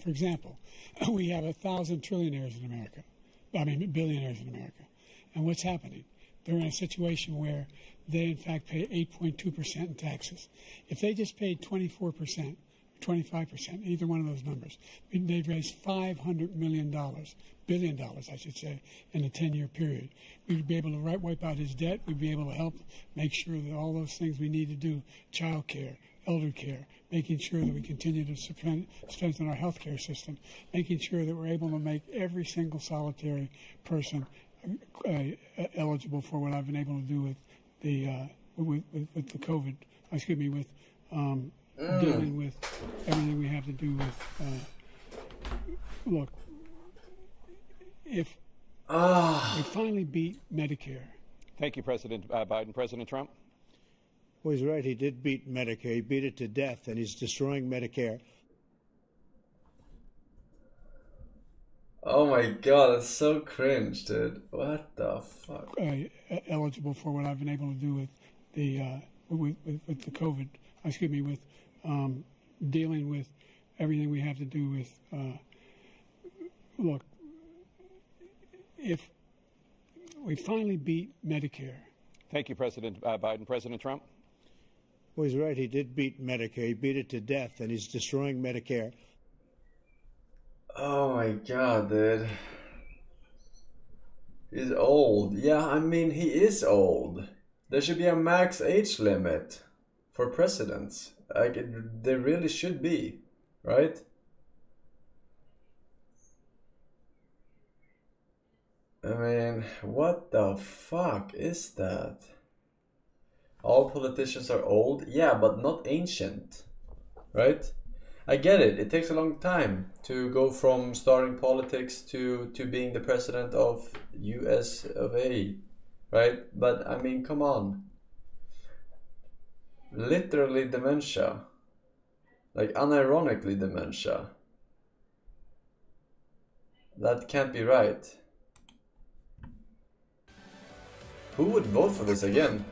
For example, we have a thousand trillionaires in America, I mean billionaires in America. And what's happening? They're in a situation where they, in fact, pay 8.2% in taxes. If they just paid 24%, 25%, either one of those numbers, they'd raise $500 million, billion dollars, I should say, in a 10 year period. We'd be able to wipe out his debt. We'd be able to help make sure that all those things we need to do child care, elder care, making sure that we continue to strengthen our health care system, making sure that we're able to make every single solitary person uh, eligible for what I've been able to do with the uh, with, with, with, the COVID. Excuse me, with um, mm. dealing with everything we have to do with. Uh, look, if oh. we finally beat Medicare. Thank you, President uh, Biden. President Trump. Well, he's right. He did beat Medicare. He beat it to death, and he's destroying Medicare. Oh my god, that's so cringe, dude. What the fuck? Uh, eligible for what I've been able to do with the uh, with, with, with the COVID. Excuse me, with um, dealing with everything we have to do with. Uh, look, if we finally beat Medicare. Thank you, President uh, Biden. President Trump. Well, he's right. He did beat Medicare. He beat it to death, and he's destroying Medicare. Oh my god, dude. He's old. Yeah, I mean, he is old. There should be a max age limit for presidents. Like, it, there really should be, right? I mean, what the fuck is that? All politicians are old? Yeah, but not ancient, right? I get it. It takes a long time to go from starting politics to to being the president of US of A, right? But I mean, come on. Literally dementia. Like unironically dementia. That can't be right. Who would vote for this again?